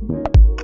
you